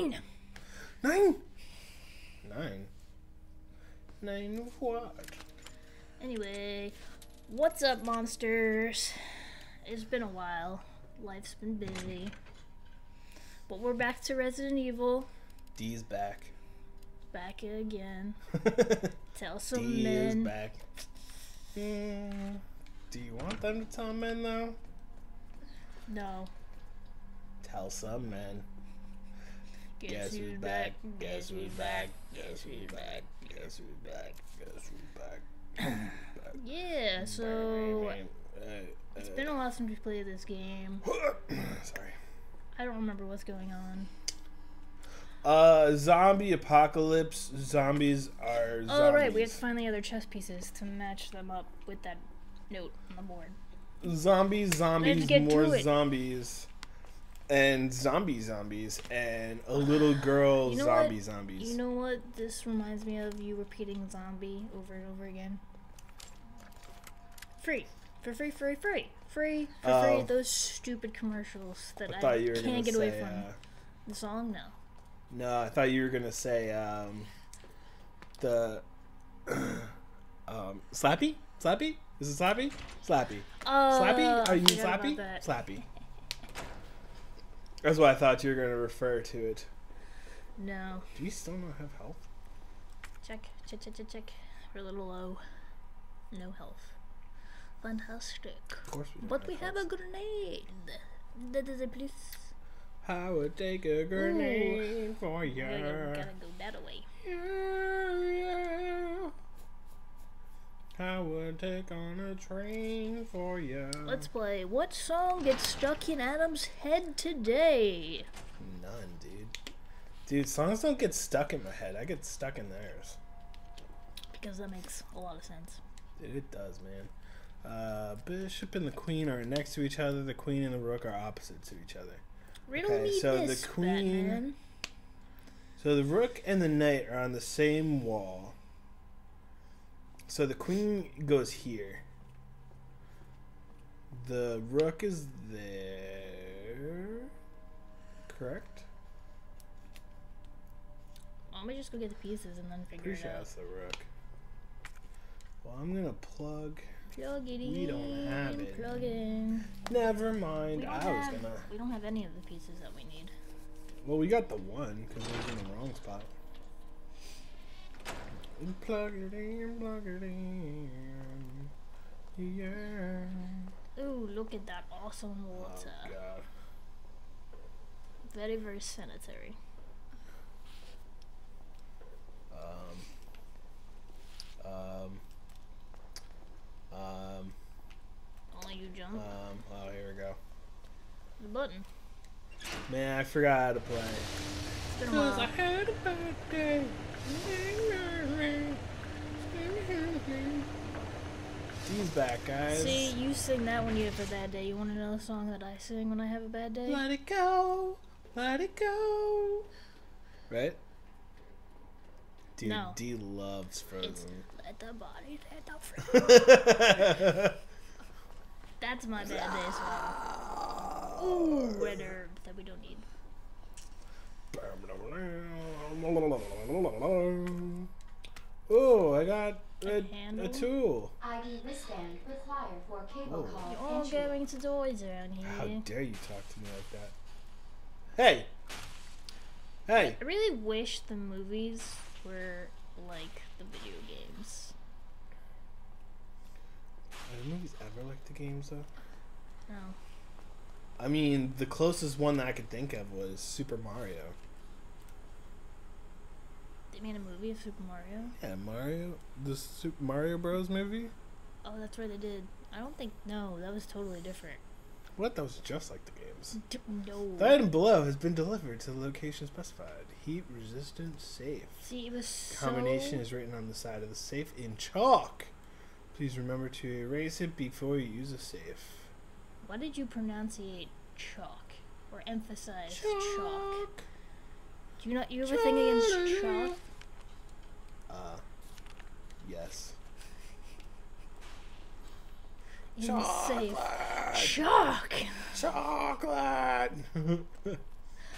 Nine. Nine. Nine. Nine what? Anyway, what's up, monsters? It's been a while. Life's been busy. But we're back to Resident Evil. D's back. Back again. Tell some D is men. back. Mm, do you want them to tell men though? No. Tell some men. Guess who's back? Guess who's back? Guess who's back? Guess who's back? Guess who's back? Yeah, so Uh, it's been a while since we played this game. Sorry. I don't remember what's going on. Uh, zombie apocalypse. Zombies are. Zombies. Oh right, we have to find the other chess pieces to match them up with that note on the board. zombies, zombies, more zombies, and zombie zombies, and a little girl You know zombie what? zombies. You know what? This reminds me of you repeating zombie over and over again. Free. For free, free, free. Free, for Oh. free. Those stupid commercials that I I, thought you were gonna can't get say. away from. uh, The song? No. no, I thought you were gonna say um, the um, Slappy. Slappy. Is it Slappy? Slappy. Uh, Slappy? Are you forgot about Slappy? Slappy. That's why I thought you were gonna refer to it. No. Do you still not have health? Check, check, check, check, check. We're a little low. No health. Fantastic. Of course we don't But we have a grenade. That is a please. I would take a grenade for you. We gotta, gotta go that way. Yeah, I would take on a train for you. Let's play. What song gets stuck in Adam's head today? None, dude. Dude, songs don't get stuck in my head. I get stuck in theirs. Because that makes a lot of sense. Dude, it does, man. Uh, Bishop and the Queen are next to each other. The Queen and the Rook are opposite to each other. Riddle Okay, me so the queen- Batman. So the Rook and the Knight are on the same wall. So the Queen goes here. The Rook is there. Correct? Why don't we just go get the pieces and then figure Pretty it sure out? that's the Rook. Well, I'm gonna plug. Plug it in. We don't have it. Plug it in. Never mind. I was gonna. we don't have any of the pieces that we need. Well, we got the one because it was in the wrong spot. Plug it in, plug it in. Yeah. Ooh, look at that awesome Oh water. god. Very, very sanitary. Um. Um. Um. Only you jump. Um. Oh, here we go. the button. Man, I forgot how to play. It's been a while. had a bad day. He's back, guys. See, you sing that when you have a bad day. You want to know the song that I sing when I have a bad day? Let it go. Let it go. Right? Dude, No. D loves It's Frozen. let the body let the free. That's my bad day song. Ooh, red herb that we don't need. Oh, I got a, a handle? tool. ID wristband required for cable Whoa. call You're all entry. going to toys around here. How dare you talk to me like that? Hey! Hey! I really wish the movies were like the video games. Are the movies ever like the games though? No. I mean, the closest one that I could think of was Super Mario. They made a movie of Super Mario? Yeah, Mario, the Super Mario Bros. movie. Oh, that's right, they did. I don't think. No, that was totally different. What? That was just like the games. D- no. The item below has been delivered to the location specified. Heat resistant safe. See, it was so. Combination is written on the side of the safe in chalk. Please remember to erase it before you use a safe. Why did you pronunciate chalk or emphasize chalk? Do you not? You have a thing against chalk? Yes. Safe. Chalk. Chocolate.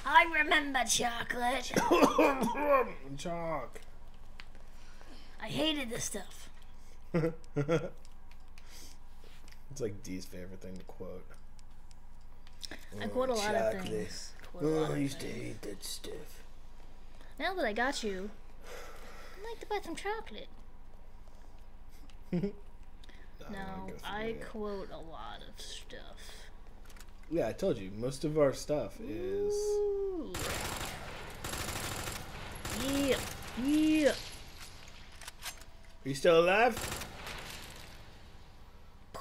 I remember chocolate. Chalk. I hated this stuff. it's like Dee's favorite thing to quote. I quote a lot of things. Oh, I used to hate that stuff. Now that I got you, I'd like to buy some chocolate. No, I quote a lot of stuff. Yeah, I told you. Most of our stuff is. Ooh. Yeah, yeah. Are you still alive?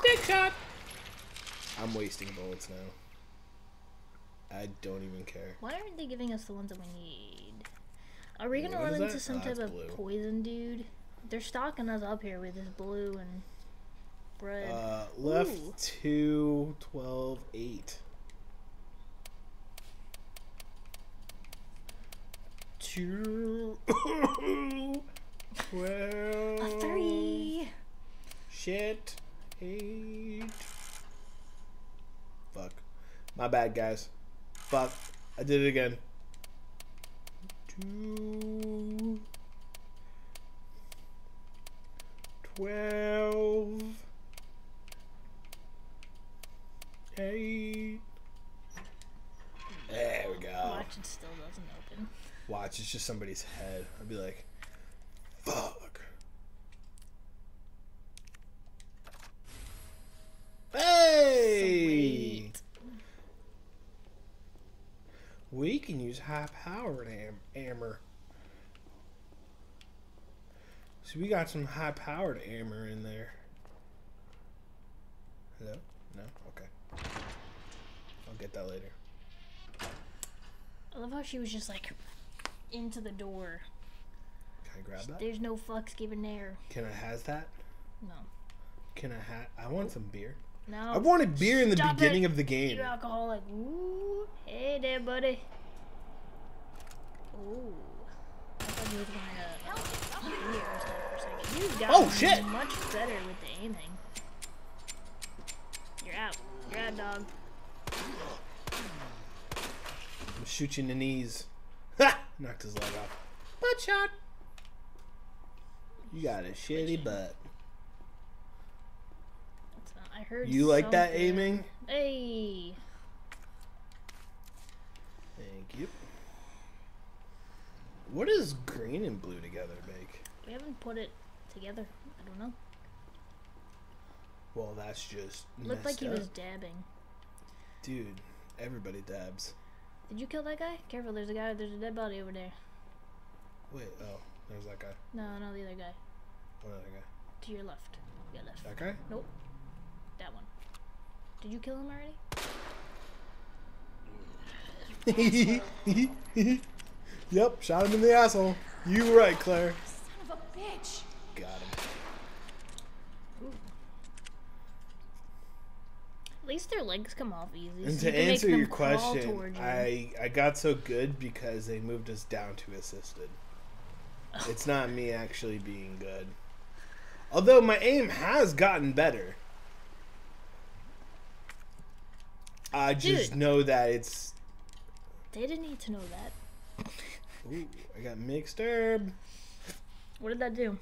Big shot. I'm wasting bullets now. I don't even care. Why aren't they giving us the ones that we need? Are we gonna What run into that? some Oh, type of blue. poison dude? They're stalking us up here with this blue and red. Uh, left Ooh. two, 12, 8. Two, twelve, a three. shit, eight. Fuck. My bad, guys. Fuck. I did it again. Two. Twelve. Eight. There we go. Watch it still doesn't open. Watch, it's just somebody's head. I'd be like, fuck. Hey! Sweet. We can use high powered am- hammer. So we got some high powered armor in there. Hello? No? Okay. I'll get that later. I love how she was just like into the door. Can I grab that? There's no fucks given there. Can I has that? No. Can I ha- I want some beer. No. I wanted beer in the Stop beginning it. of the game. You alcoholic. Ooh. Hey there, buddy. Ooh. I thought you was gonna uh, beer or something for a second. You oh, got Oh, shit. much better with the aiming. You're out. You're out, dog. I'm shoot you in the knees. Ha! Knocked his leg off. Butt shot. You got a shitty butt. Not, I heard. You like that aiming? Hey. Thank you. What does green and blue together make? We haven't put it together. I don't know. Well, that's just Looked like he up. was dabbing. Dude, everybody dabs. Did you kill that guy? Careful, there's a guy. There's a dead body over there. Wait, oh, there's that guy. No, no, the other guy. What other guy? To your left. Your left. That guy? Nope. That one. Did you kill him already? yep, shot him in the asshole. You were right, Claire. Son of a bitch! Got him. At least their legs come off easy. And so you to can answer your question, you. I I got so good because they moved us down to assisted. It's not me actually being good. Although my aim has gotten better. I just Dude. know that it's They didn't need to know that. Ooh, I got mixed herb. What did that do?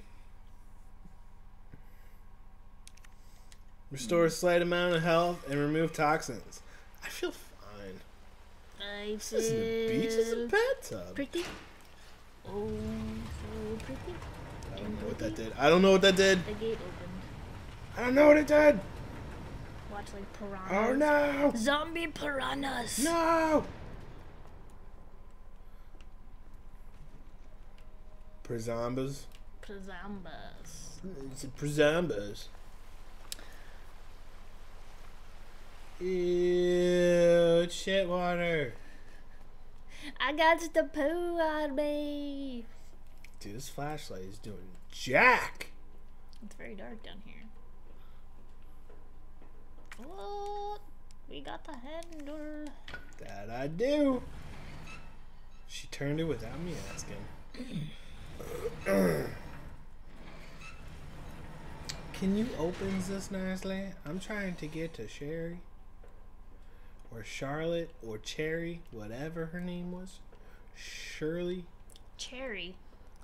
Restore a slight amount of health and remove toxins. I feel fine. I This isn't a beach, is a feel bathtub. pretty. Oh, so pretty. I don't know what that did. I don't know what that did. The gate opened. I don't know what it did. Watch like Oh no! Zombie piranhas. No! Prezombas. Prazambas. It's prezombas. Ew, shit water. I got the poo on me. Dude, this flashlight is doing jack. It's very dark down here. What? We got the handle. That I do. She turned it without me asking. Can you open this nicely? I'm trying to get to Sherry. Or Charlotte or Cherry, whatever her name was. Shirley. Cherry.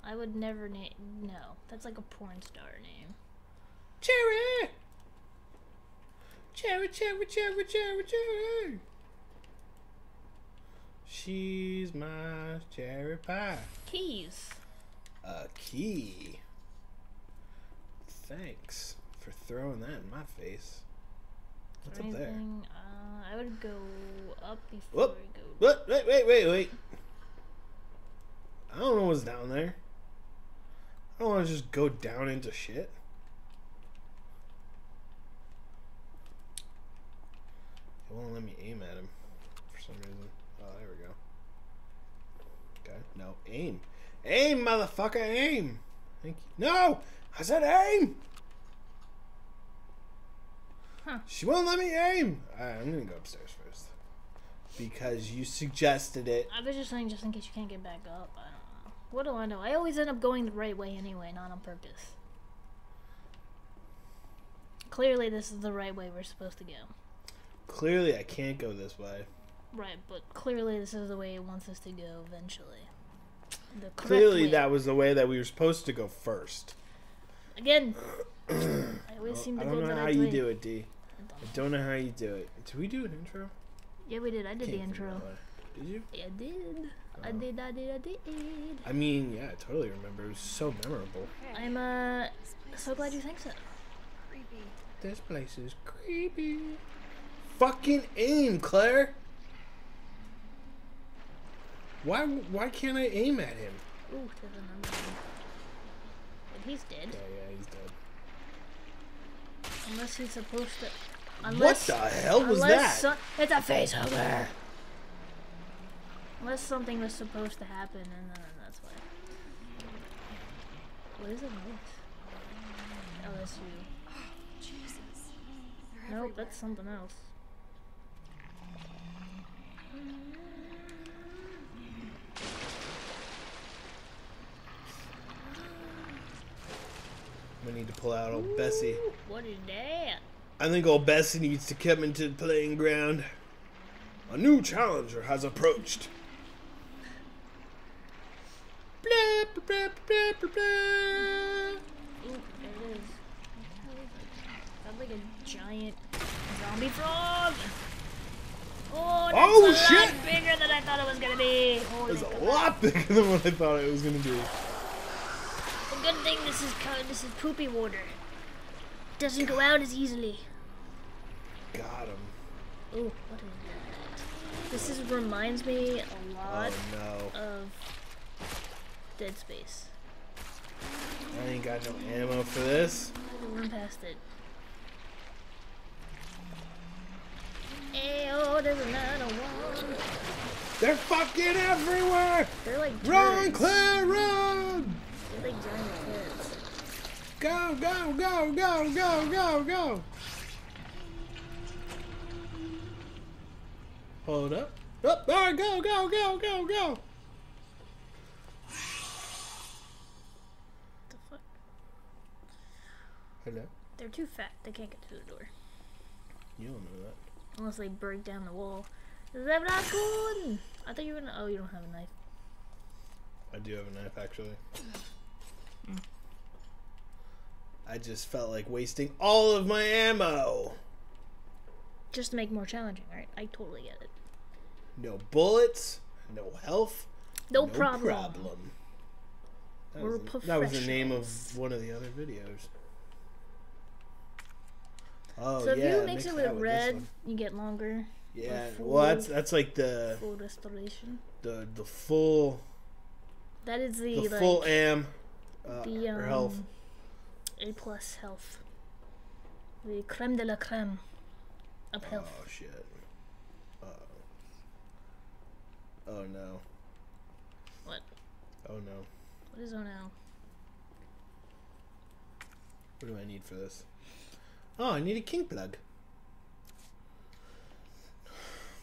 I would never name. No, that's like a porn star name. Cherry! Cherry, cherry, cherry, cherry, cherry. She's my cherry pie. Keys. A key. Thanks for throwing that in my face. What's up there? I would go up before Whoop. we go. What? Wait, wait, wait, wait. I don't know what's down there. I don't want to just go down into shit. It won't let me aim at him for some reason. Oh, there we go. Okay, no, aim. Aim, motherfucker, aim! Thank you. No! I said aim! Huh. She won't let me aim! Alright, I'm gonna go upstairs first. Because you suggested it. I was just saying, just in case you can't get back up. I don't know. What do I know? I always end up going the right way anyway, not on purpose. Clearly, this is the right way we're supposed to go. Clearly, I can't go this way. Right, but clearly, this is the way it wants us to go eventually. Clearly, way. that was the way that we were supposed to go first. Again, I always seem to I don't know how you do it, D. I don't know how you do it. Did we do an intro? Yeah, we did. I did the Can't figure intro. Did you? Yeah, I did. I Oh. did. I did. I did. I mean, yeah, I totally remember. It was so memorable. I'm uh so glad you think so. Creepy. This place is creepy. Fucking aim, Claire. Why? Why can't I aim at him? Ooh, there's another one. But he's dead. Yeah, yeah, he's dead. Unless he's supposed to. What the hell was that? so- it's a face hugger. Unless something was supposed to happen, and then that's why. What is it? This? Oh, that's you. Jesus. Nope, that's something else. We need to pull out old Bessie. What is that? I think old Bessie needs to come into the playing ground. A new challenger has approached. Blah, blah, blah. Ooh, there it is. Like a giant zombie frog. Oh, Oh, a shit! lot bigger than I thought it was gonna be. Holy It's a lot bigger than what I thought it was gonna be. A good thing this is this is poopy water. Doesn't go out as easily. Got him. Oh, what is that? This is reminds me a lot Oh no. of Dead Space. I ain't got no ammo for this. I run past it. Ayo, there's another one. They're fucking everywhere! They're like Run. Claire, run! They're like giant turds. Go, go, go, go, go, go, go! Hold up. Up, all right, go, go, go, go, go! What the fuck? Hello? They're too fat. They can't get to the door. You don't know that. Unless they break down the wall. Zebrakun! I thought you were gonna. Oh, you don't have a knife. I do have a knife, actually. Mm. I just felt like wasting all of my ammo. Just to make it more challenging, right? I totally get it. No bullets, no health, No, problem. problem. That, We're was the, that was the name of one of the other videos. Oh yeah. so if yeah, you mix it with red, one. you get longer. Yeah, full- well that's that's like the Full restoration. the the full That is the, the like full am uh, the um, or health. A plus health. The creme de la creme of health. Oh shit. Uh oh no. What? Oh no. What is oh no? What do I need for this? Oh, I need a king plug.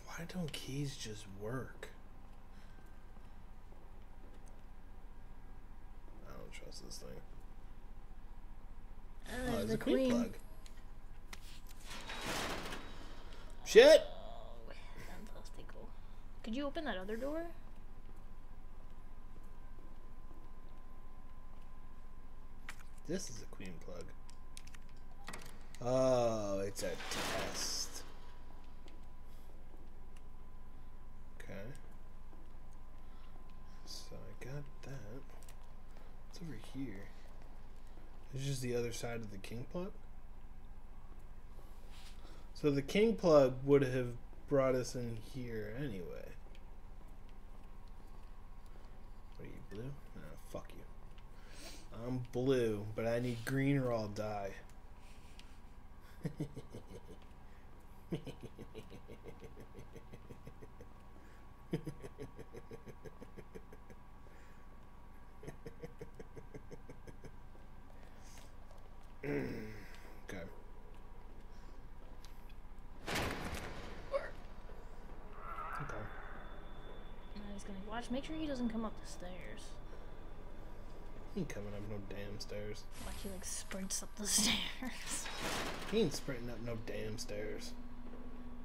Why don't keys just work? I don't trust this thing. Uh, oh, Oh, there's there's the a kink queen. plug. Shit! Could you open that other door? This is a queen plug. Oh, it's a test. Okay. So I got that. What's over here? It's just the other side of the king plug. So the king plug would have brought us in here anyway. What are you, blue? No, fuck you. I'm blue, but I need green or I'll die. okay. Okay. I was gonna watch. Make sure he doesn't come up the stairs. He ain't coming up no damn stairs. Like he like sprints up the stairs. He ain't sprinting up no damn stairs.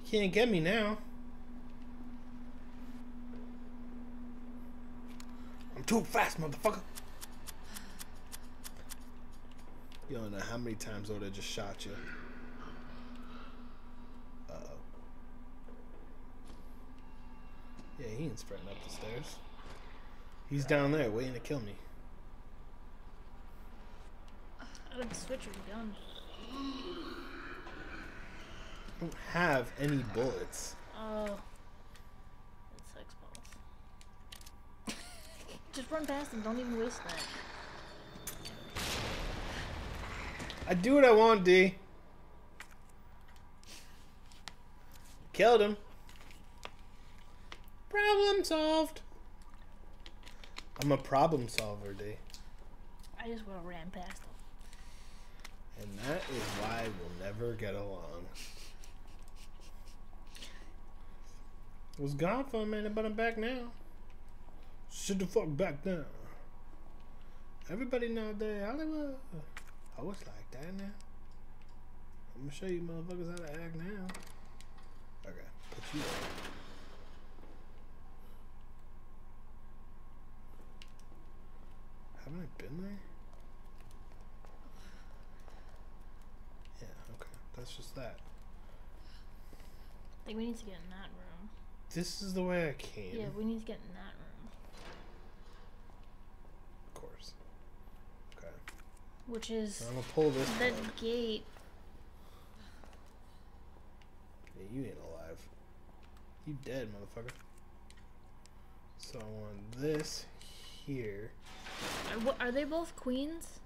He can't get me now. I'm too fast, motherfucker. You don't know how many times Oda just shot you. Uh oh. Yeah, he ain't sprinting up the stairs. He's down there waiting to kill me. I would switch your gun. I don't have any bullets. Oh. That's sex balls. Just run past him. Don't even waste that. I do what I want, D. Killed him. Problem solved. I'm a problem solver, D. I just would have ran past him. And that is why we'll never get along. Was gone for a minute, but I'm back now. Sit the fuck back down. Everybody that Hollywood. Oh, it's like that now. I'm gonna show you motherfuckers how to act now. Okay, put you there. Haven't I been there? Yeah, okay. That's just that. I think we need to get in that room. This is the way I came. Yeah, we need to get in that room. Of course. Okay. Which is I'm gonna pull this the plug. gate. Yeah, you ain't alive. You dead, motherfucker. So I want this here. Are, are they both queens?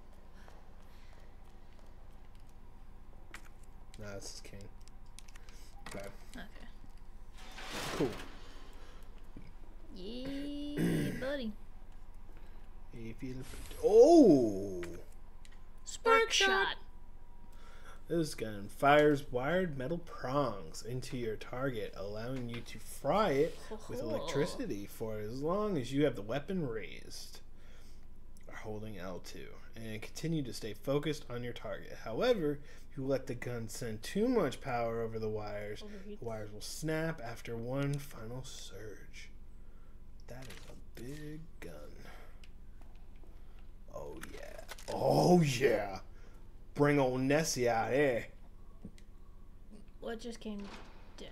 Nah, this is king. Okay. Okay. Cool. Yeah, buddy. If you oh, Spark shot. shot. this gun fires wired metal prongs into your target, allowing you to fry it with electricity for as long as you have the weapon raised or holding L2 and continue to stay focused on your target. However, if you let the gun send too much power over the wires, Overheat. the wires will snap after one final surge. That is a big gun. Oh yeah. Oh yeah. Bring old Nessie out here. What just came down?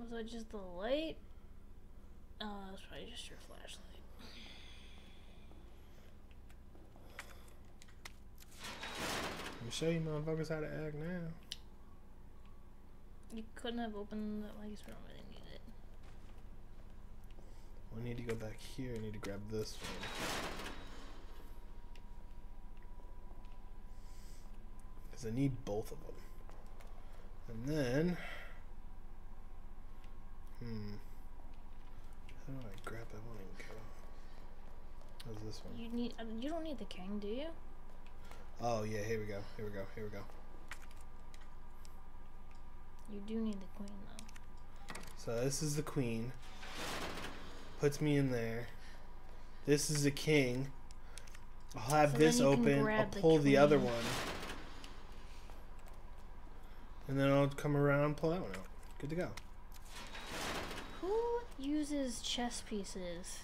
Was that just the light? Uh, oh, that's probably just your flashlight. Let me show you motherfuckers how to act now. You couldn't have opened that. We don't really need it. I need to go back here. I need to grab this one. Because I need both of them. And then. Hmm. How do I grab that one and go? How's this one? You need. uh, You don't need the king, do you? Oh, yeah, here we go. Here we go. Here we go. You do need the queen though. So this is the queen. Puts me in there. This is the king. I'll have So this then you can open. I'll grab the pull the other one. And then I'll come around and pull that one out. Good to go. Who uses chess pieces?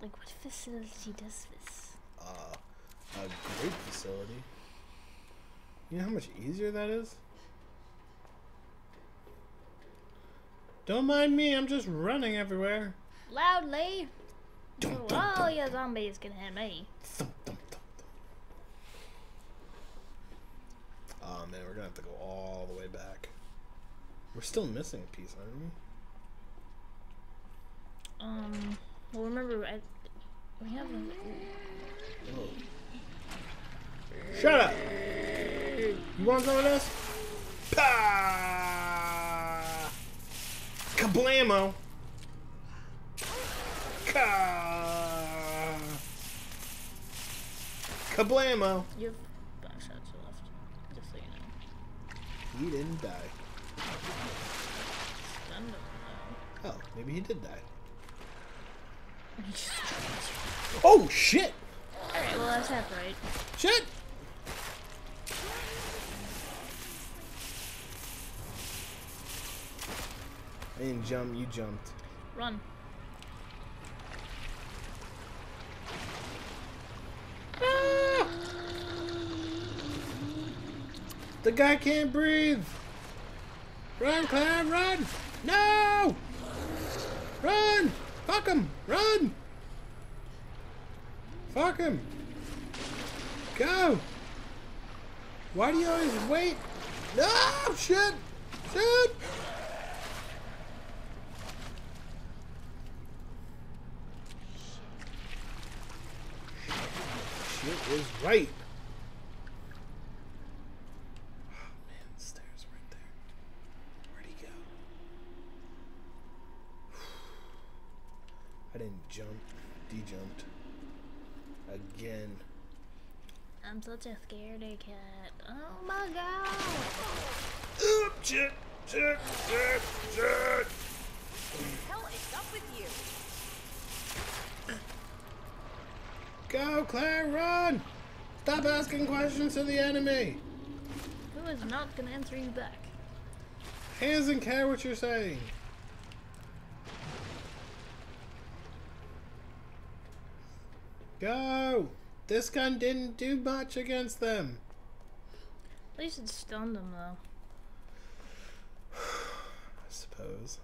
Like, what facility does this? Uh, a great facility. You know how much easier that is? Don't mind me, I'm just running everywhere. Loudly! Dum, So dum, all dum. you zombies can hit me. Thump, thump, thump, thump. Oh man, we're gonna have to go all the way back. We're still missing a piece, aren't we? Um, well, remember, I, we have a, Oh. Shut up! You want some of this? Pah! Kablamo! Ka! Kablamo! you have five shots left, just so you know. He didn't die. Oh, maybe he did die. though. He just- Oh shit! Alright, well, that's half right. Shit! I didn't jump, you jumped. Run. Ah! The guy can't breathe! Run, Claire, run! No! Run! Fuck him! Run! Fuck him! Go! Why do you always wait? No! Shit! Shit! Shit is right. Oh man, the stairs right there. Where'd he go? I. De-jumped. Again. I'm such a scaredy cat. Oh my god! Oop, shit, shit, shit, shit. What the hell is up with you? Go, Claire, run! Stop asking questions to the enemy. Who is not gonna answer you back? He doesn't care what you're saying. Go! This gun didn't do much against them. At least it stunned them, though. I suppose.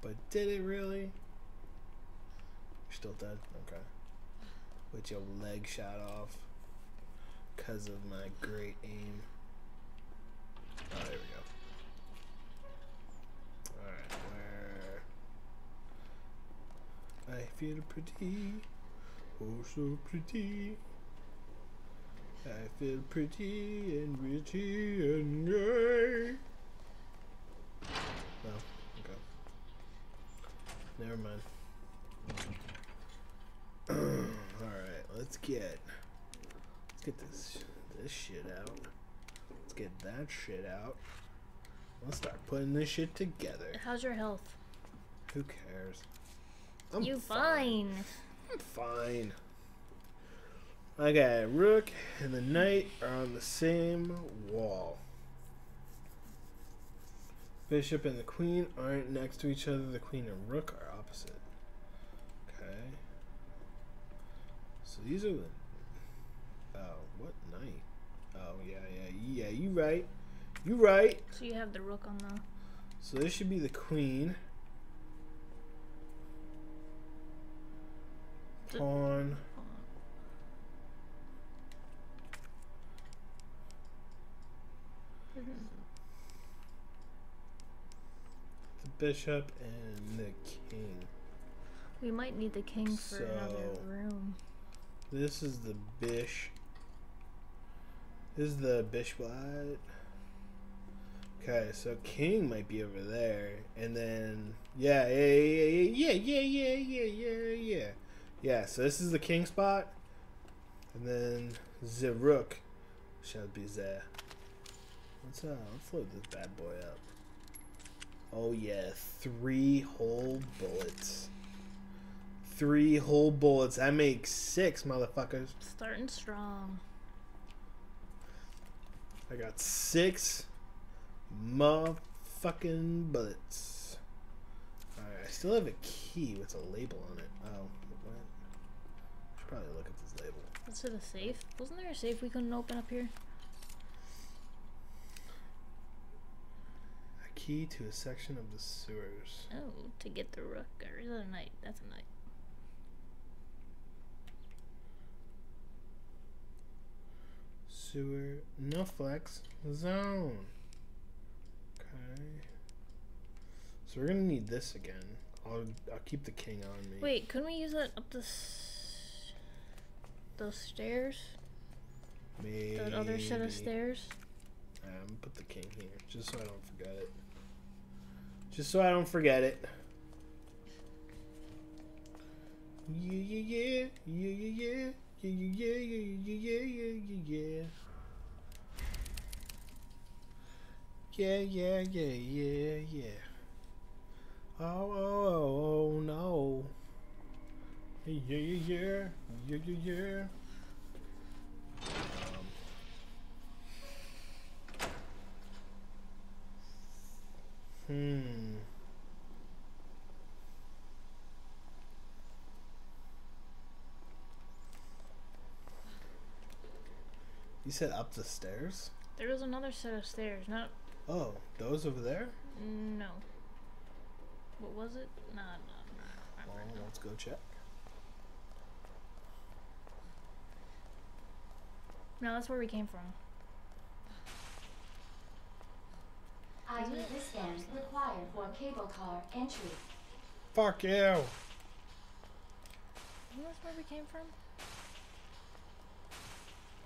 But did it really? You're still dead? Okay. With your leg shot off. Because of my great aim. Oh, there we go. Alright, where. I feel pretty. Oh, so pretty. I feel pretty and witty and gay. No. Okay. Never mind. Alright, let's get let's get this this shit out. Let's get that shit out. Let's start putting this shit together. How's your health? Who cares? I'm you fine. I'm fine. Okay, Rook and the Knight are on the same wall. Bishop and the Queen aren't next to each other. The Queen and Rook are opposite. Okay. So these are the. Oh, what knight? Oh yeah, yeah, yeah. You right. You right. So you have the rook on the. So this should be the Queen. The- Pawn. The bishop and the king. We might need the king for another room. This is the bish. This is the bishwat. Okay, so king might be over there, and then yeah, yeah, yeah, yeah, yeah, yeah, yeah, yeah, yeah, yeah. So this is the king spot, and then the rook shall be there. Let's uh, let's load this bad boy up. Oh yeah, three whole bullets. Three whole bullets. That makes six, motherfuckers. Starting strong. I got six motherfucking bullets. Alright, I still have a key with a label on it. Oh, probably look at this label. Let's hit a safe. Wasn't there a safe we couldn't open up here? A key to a section of the sewers. Oh, to get the rook. Or is that a knight? That's a knight. Sewer. No flex. Zone. Okay. So we're gonna need this again. I'll, I'll keep the king on me. Wait, couldn't we use that up the those stairs? Maybe. That other set of stairs? I'm gonna put the king here, just so I don't forget it. Just so I don't forget it. Yeah, yeah, yeah, yeah, yeah, yeah, yeah, yeah, yeah, yeah, yeah, yeah, yeah. Yeah, yeah, yeah, yeah, yeah. Oh, oh, oh, oh, no. Yeah, yeah, yeah, yeah, yeah, yeah. Hmm. You said up the stairs? There was another set of stairs. Not Oh, those over there? no. What was it? Nah, no, Well, let's go check. No. that's where we came from. ID wristband required for cable car entry. Fuck you! Isn't this where we came from?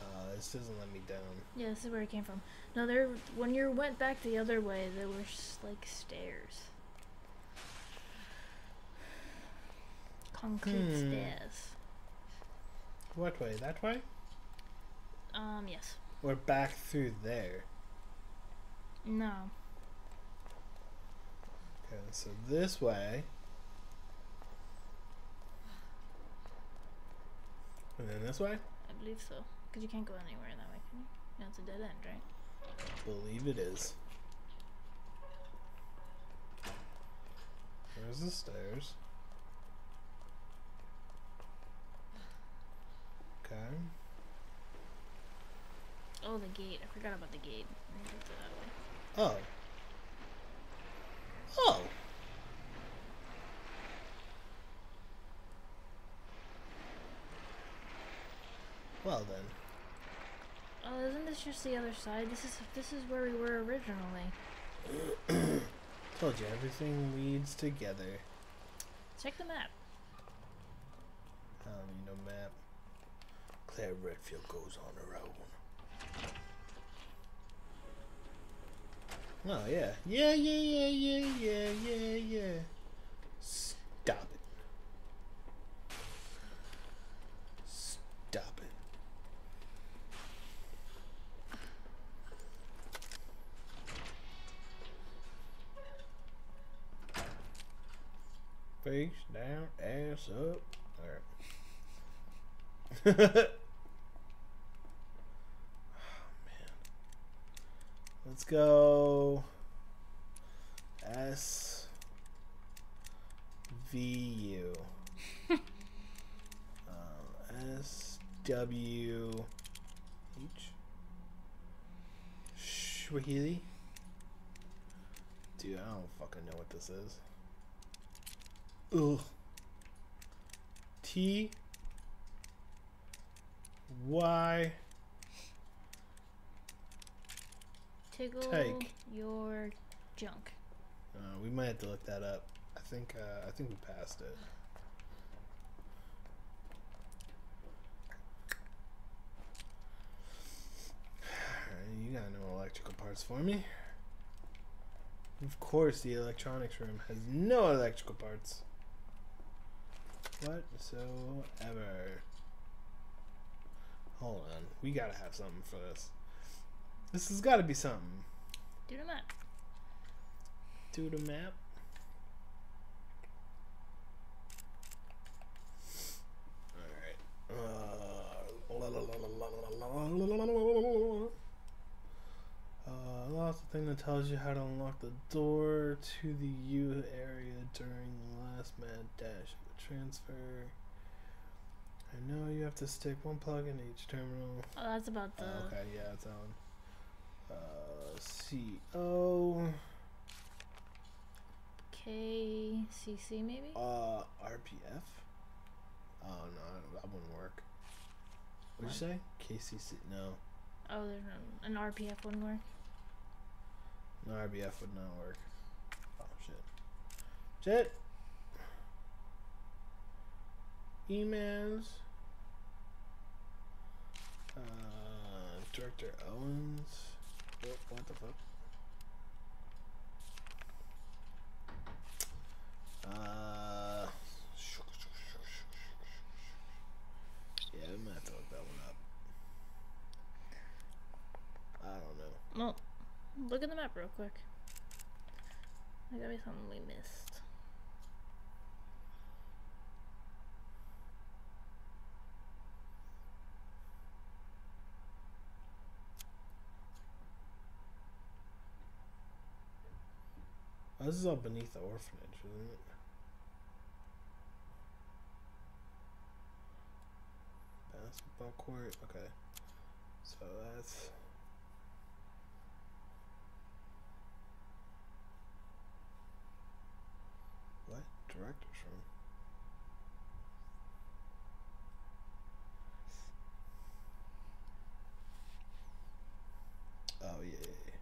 Uh, this doesn't let me down. Yeah, this is where it came from. No, there. When you went back the other way, there were s- like stairs. Concrete Hmm. stairs. What way? That way? Um, yes. We're back through there? No. Okay, so this way. And then this way? I believe so. Because you can't go anywhere that way, can you? No, it's a dead end, right? I believe it is. There's the stairs. Okay. Oh, the gate. I forgot about the gate. I think it's that way. Oh. Oh. Well then. Oh, isn't this just the other side? This is this is where we were originally. Told you everything leads together. Check the map. I don't need no map. Claire Redfield goes on her own. Oh yeah. Yeah, yeah, yeah, yeah, yeah, yeah, yeah. Stop it. Stop it. Face down, ass up. Alright. oh Let's go S V U. um, S W H Swahili. Dude, I don't fucking know what this is. Ugh. T Y Tickle Take. your junk. Uh, we might have to look that up. I think uh, I think we passed it. You gotta know electrical parts for me. Of course, the electronics room has no electrical parts. Whatsoever. Hold on, we gotta have something for this. This has got to be something. Do the map. Do the map. Alright. Uh, lost the thing that tells you how to unlock the door to the U area during the last mad dash of the transfer. I know you have to stick one plug in each terminal. Oh, that's about the. Oh, okay, yeah, it's on. Uh, CO. KCC maybe? Uh, RPF. Oh no, that wouldn't work. What'd you say? KCC? No, Oh, there's no, an RPF wouldn't work. no RBF would not work. Oh shit. Shit. Emails. Uh, Director Owens. What, the fuck? Uh. Yeah, we might have to look that one up. I don't know. Well, look at the map real quick. There gotta be something we missed. Oh, this is all beneath the orphanage, isn't it? Basketball court. Okay. So that's. What? Director's room. Oh, yeah, yeah, yeah.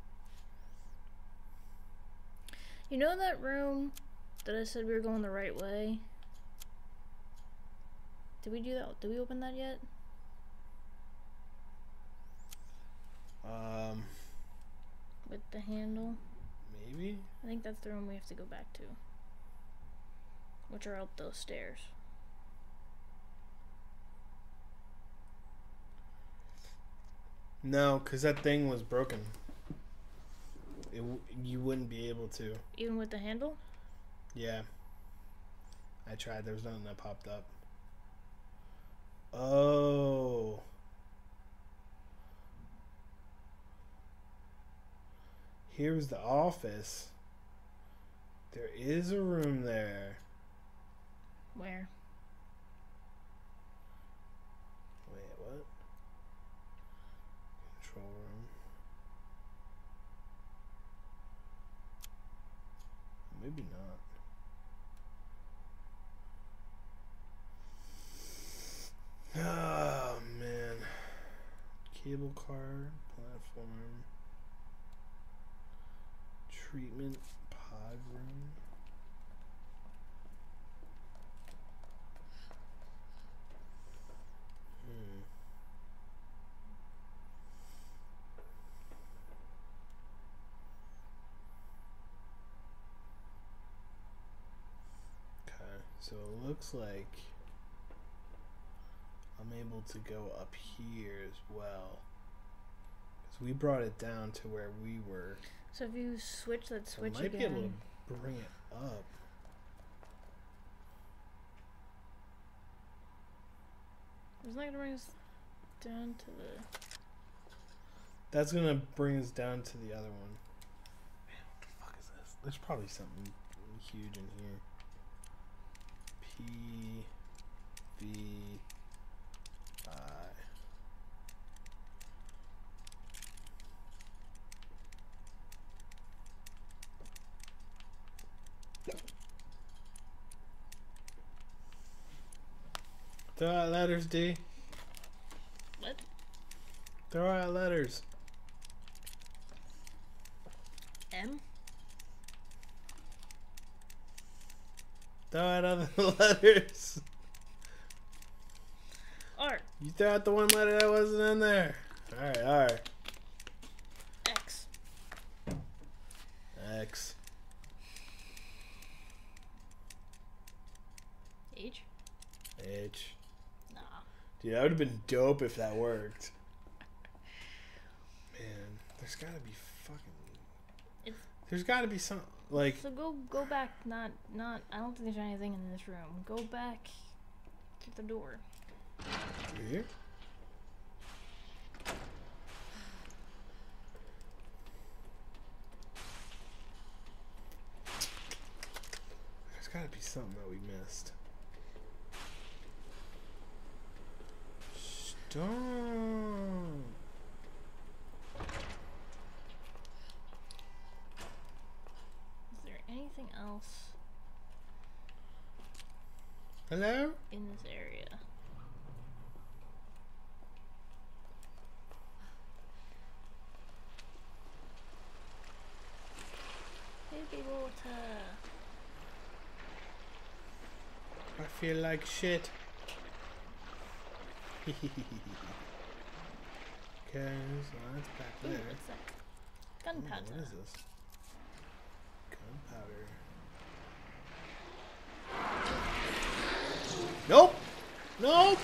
You know that room that I said we were going the right way? Did we do that? Did we open that yet? Um, With the handle? maybe? I think that's the room we have to go back to. Which are up those stairs. No, because that thing was broken. It, w- you wouldn't be able to. Even with the handle? Yeah. I tried. There was nothing that popped up. Oh. Here's the office. There is a room there. Where? Wait, what? Control room. Maybe not. Oh man. Cable car, platform. Treatment pod room. Hmm. Okay, so it looks like I'm able to go up here as well. Because we brought it down to where we were. So if you switch that switch I might again. be able to bring it up. Isn't gonna bring us down to the That's gonna bring us down to the other one. Man, what the fuck is this? There's probably something huge in here. P V I. Throw out letters, D. what? Throw out letters. Throw out other letters. R You threw out the one letter that wasn't in there. Alright, alright. X. X. H? H. Nah. Dude, that would have been dope if that worked. Man, there's gotta be fucking. It's- There's gotta be some. Like, So go go back not not I don't think there's anything in this room. Go back to the door. here? be something that we missed. Stop. Is there anything else Hello? in this area? Baby water. I feel like shit. okay, so that's back Ooh, there. what's that? Ooh, Gunpowder. What is this? Gunpowder. Nope! Nope!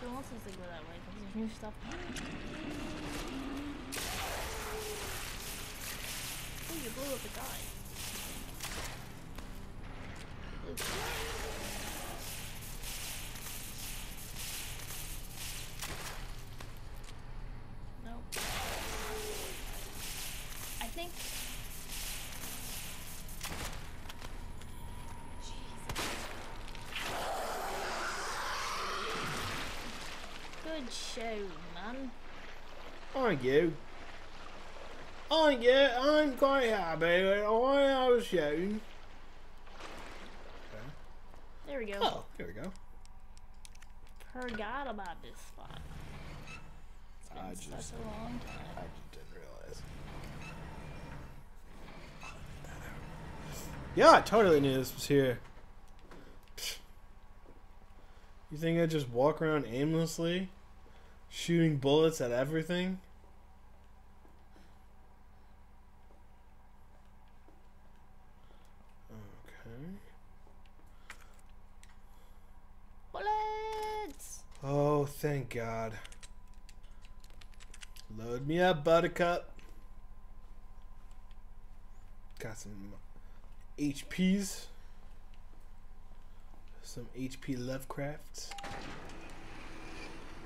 So once does it go that way? Because there's new stuff. Oh, you blew up a guy. You blew- Nope. I think. Man. Thank you. Thank you. I'm quite happy with way I was shooting. Okay. There we go. Oh, here we go. Forgot about this spot. It's been I such just- a long I just didn't realize. Yeah, I totally knew this was here. You think I just walk around aimlessly, shooting bullets at everything? Okay. Bullets! Oh, thank God. Load me up, Buttercup. Got some HPs. Some HP Lovecrafts.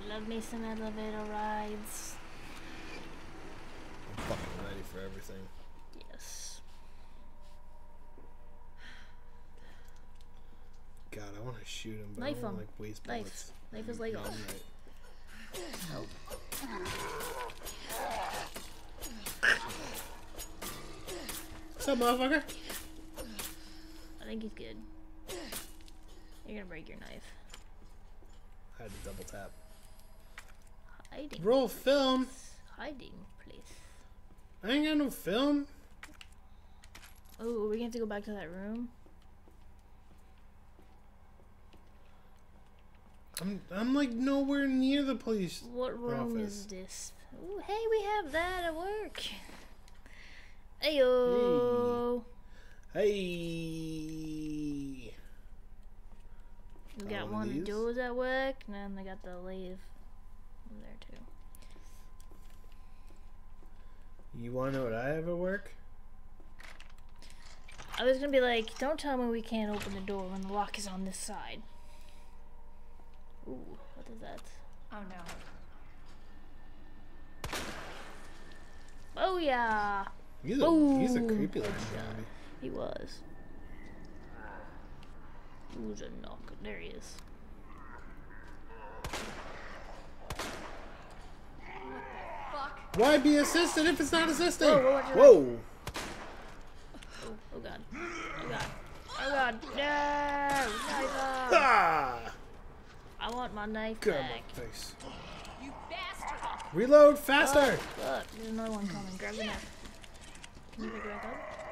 Love me some elevator rides. I'm fucking ready for everything. Yes. God, I want to shoot him, but Knife I don't him. like waste Knife. bullets. Knife is legal. you're. What's up, motherfucker? I think he's good. You're gonna break your knife. I had to double tap. Hiding. Roll film. Hiding place. I ain't got no film. Oh, are we gonna have to go back to that room? I'm I'm like nowhere near the police. What room Office. is this? Ooh, hey, we have that at work. Ayo. Hey. We got one of these? those at work, and then they got the lathe in there too. You want to know what I have at work? I was gonna be like, don't tell me we can't open the door when the lock is on this side. Ooh, what is that? Oh no. Oh yeah, He's a he's a creepy looking Headshot. zombie. he was. Who's a knock? There he is. Fuck. Why be assisted if it's not assisted? Whoa, whoa, Whoa. Oh, oh god. Oh god. Oh god. No! Knife. Ah! I want my knife Get out back. my face. You bastard. Reload faster. Look, look, there's another one coming. Grab the knife. Can you pick it back up?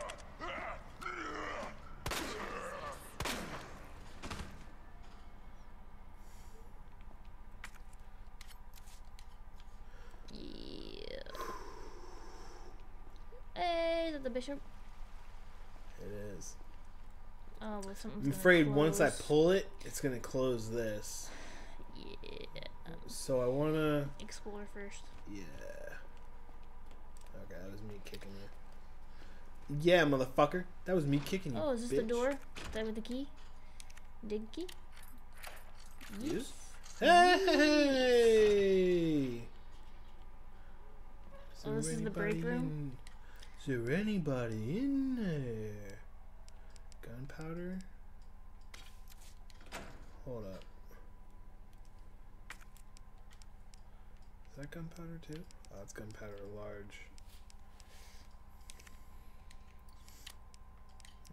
Hey, is that the bishop? It is. Oh, well, I'm afraid once I pull it, it's gonna close this. Yeah. So I wanna. Explore first. Yeah. Okay, that was me kicking you. Yeah, motherfucker. That was me kicking you. Oh, is this the door? Is that with the key? Dig key? Yes. Hey! Oh, this is the break room? Is there anybody in there? Gunpowder? hold up. Is that gunpowder too? Oh, it's gunpowder large.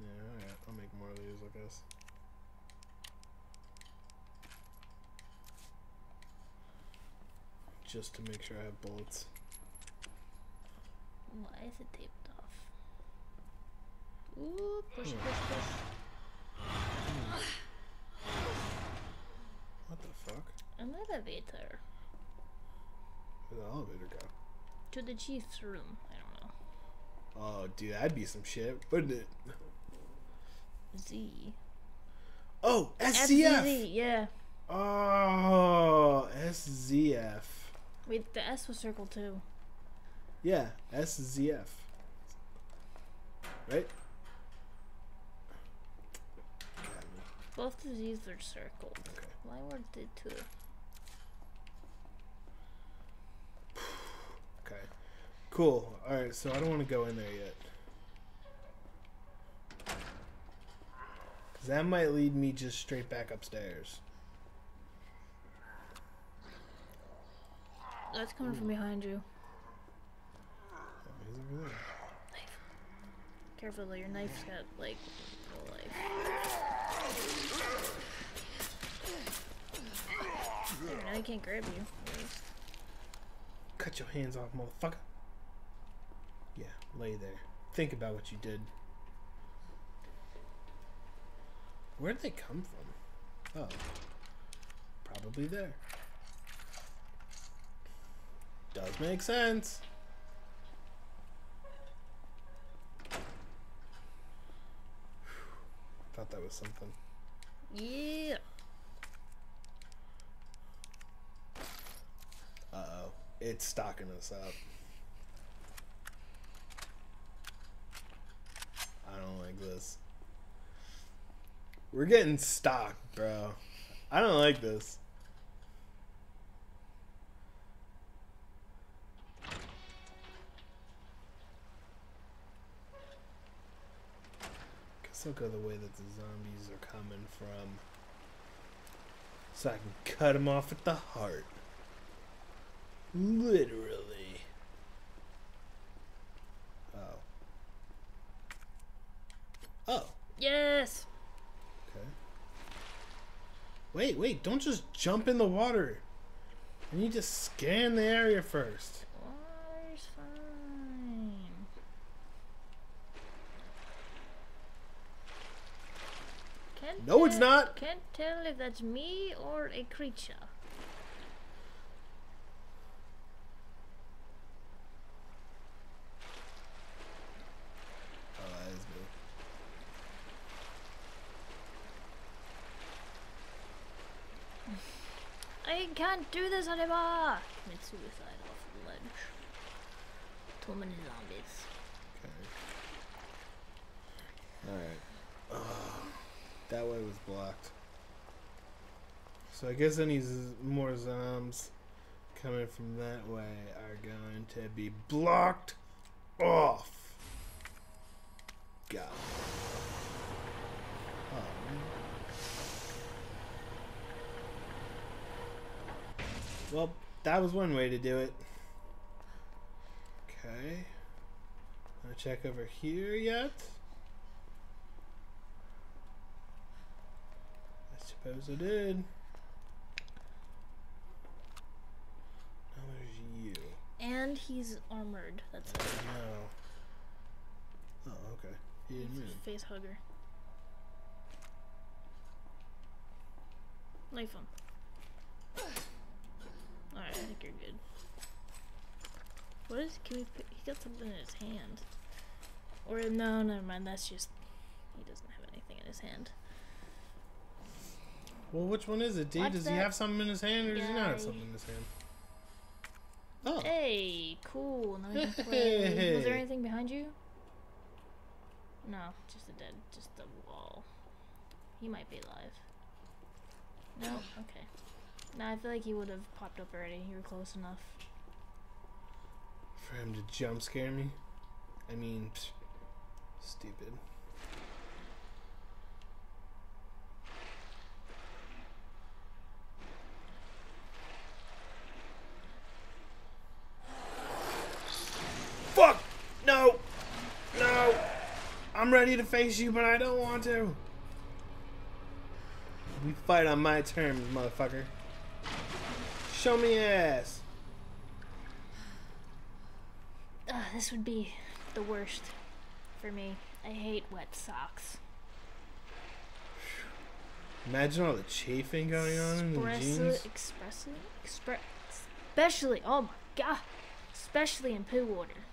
Yeah, alright. I'll make more of these, I guess. Just to make sure I have bullets. Why is it taped? Ooh, push, hmm. push, push. Hmm. What the fuck? An elevator Where'd the elevator go? to the chief's room. I don't know. Oh, dude, that'd be some shit, wouldn't it? Z. Oh, SCF! Yeah. Oh, SZF. Wait, the S was circled too. Yeah, SZF. Right? Got me. Both of these are circled. Okay. Why were they two? Okay. Cool. Alright, so I don't want to go in there yet. Because that might lead me just straight back upstairs. That's coming from behind you. Oh, he's over there. Careful your knife's got like no life. There, now he can't grab you. Cut your hands off, motherfucker. Yeah, lay there. Think about what you did. Where'd they come from? Oh. Probably there. Does make sense. Thought that was something. Yeah. Uh oh. It's stocking us up. I don't like this. We're getting stocked, bro. I don't like this. Guess I'll go the way that the zombies are coming from. So I can cut them off at the heart. Literally. Oh. Oh. Yes. Okay. Wait, wait, don't just jump in the water. I need to scan the area first. Water's fine. Can't No, it's not. Can't tell if that's me or a creature. Oh, that is me. I can't do this anymore. Commit suicide off the ledge. Too many zombies. Okay. Alright. That way was blocked. So I guess any more zombies coming from that way are going to be blocked off. God. Oh, man. Well, that was one way to do it. Okay. Wanna check over here yet? I suppose I did. Now there's you. And he's armored. That's it. Oh, no. Oh, okay. He didn't move. Face hugger. Knife him. Alright, I think you're good. What is, can we put, he got something in his hand. Or, no, never mind, that's just, he doesn't have anything in his hand. Well, which one is it, D? What's Does he have something in his hand or does he not have something in his hand? Oh. Hey, cool, now we can play. Was there anything behind you? No, just a dead, just a wall. He might be alive. No, okay. Nah, I feel like he would have popped up already. You were close enough. For him to jump scare me? I mean, psh, stupid. Fuck! No! No! I'm ready to face you, but I don't want to. We fight on my terms, motherfucker. Show me your ass. Ugh, this would be the worst for me. I hate wet socks. Imagine all the chafing going on in the jeans. expressly, expre- especially. Oh my god, especially in poo water.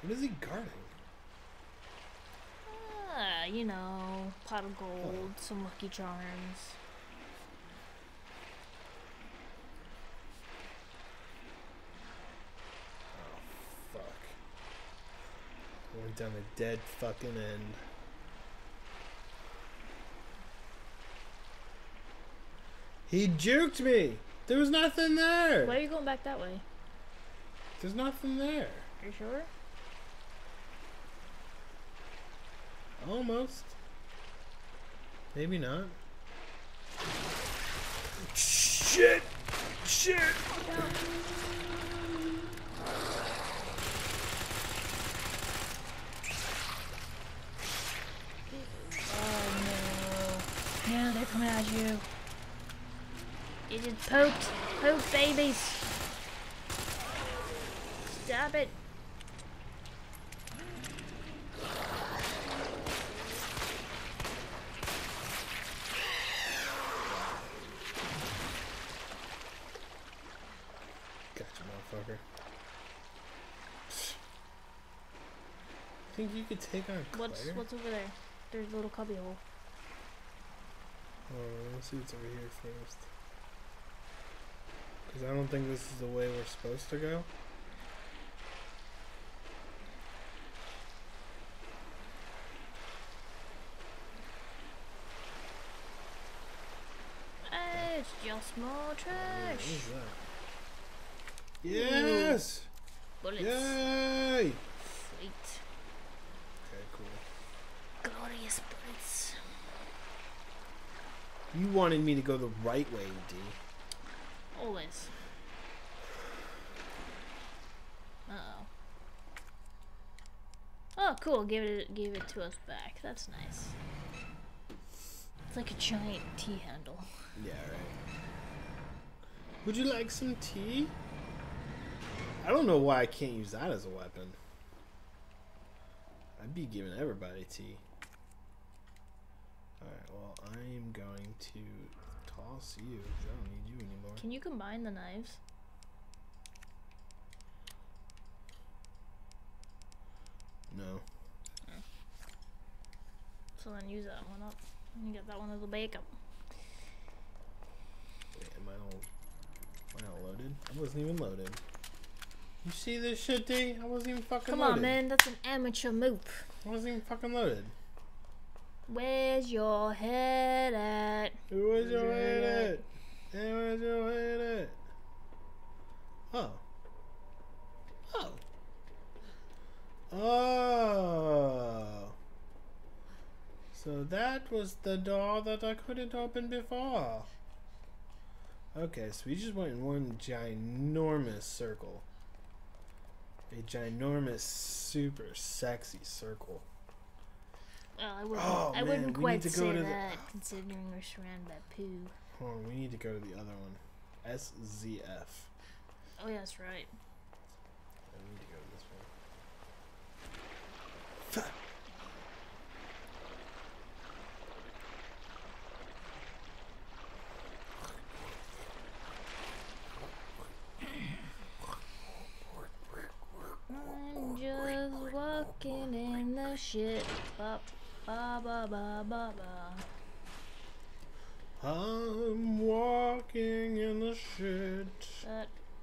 What is he guarding? Ah, you know, pot of gold, some Lucky Charms. Oh, Fuck. Went down a dead fucking end. He juked me! There was nothing there! Why are you going back that way? There's nothing there. Are you sure? Almost. Maybe not. Shit! Shit! Oh no. No, they're coming at you. You just poked. Poked babies. Stop it. Gotcha, motherfucker. Think you could take on Claire? What's what's over there? There's a little cubby hole. Oh, let's see what's over here first. Because I don't think this is the way we're supposed to go. It's just more oh, What trash. is that? Yes! Bullets. Yay! Sweet. Okay, cool. Glorious bullets. You wanted me to go the right way, D. Always. Uh oh. Oh, cool. Gave it gave it to us back. That's nice. It's like a giant tea handle. Yeah, right. Would you like some tea? I don't know why I can't use that as a weapon. I'd be giving everybody tea. Alright, well, I'm going to toss you 'cause I don't need you anymore. Can you combine the knives? No. So then use that one up. And get that one as a backup. Wait, am I all, am I all loaded? I wasn't even loaded. You see this shit, D? I wasn't even fucking Come loaded. Come on, man. That's an amateur move. I wasn't even fucking loaded. Where's your head at? Who was your Where's your head head at? Hey, where's your head at? Oh. Oh. Oh. So that was the door that I couldn't open before. Okay, so we just went in one ginormous circle. A ginormous, super sexy circle. Well, I wouldn't, Oh, I man, wouldn't quite need to go say to the- that, considering we're surrounded by poo. Hold on, we need to go to the other one. SZF. Oh, yeah, that's right. I need to go to this one. Fuck. I'm just walking in the shit. Ba ba ba ba ba ba. I'm walking in the shit.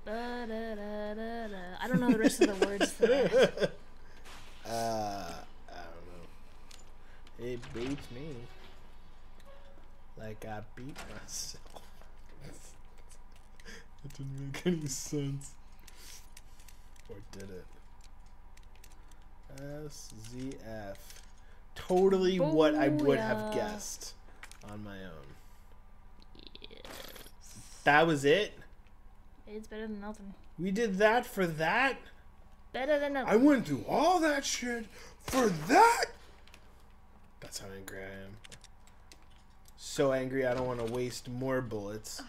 Da, da, da. I don't know the rest of the words to that. Uh, I don't know. It beats me. Like I beat myself. that didn't make any sense. Or did it? SZF. Totally what I oh, would have guessed on my own. Yes. That was it? It's better than nothing. We did that for that? Better than I a. wouldn't do all that shit for that. That's how angry I am. So angry, I don't want to waste more bullets.